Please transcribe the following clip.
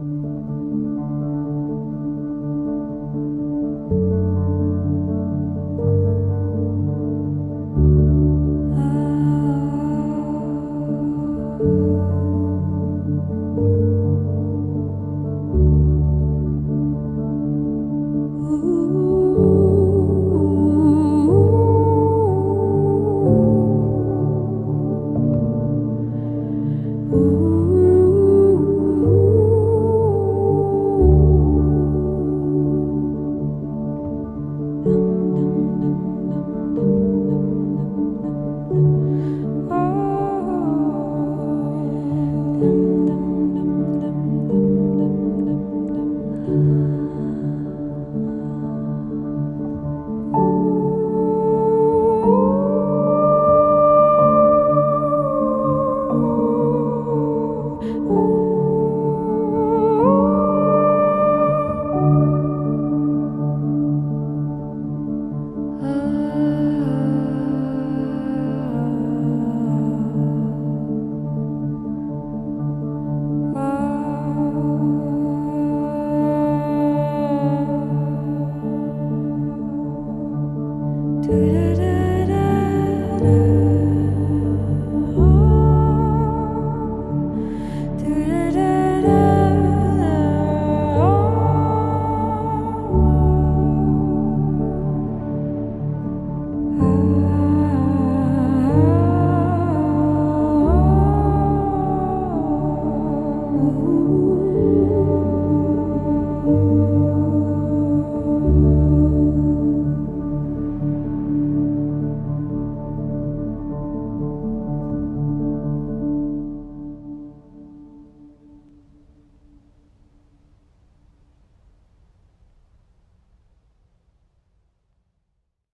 Ooh. Ooh.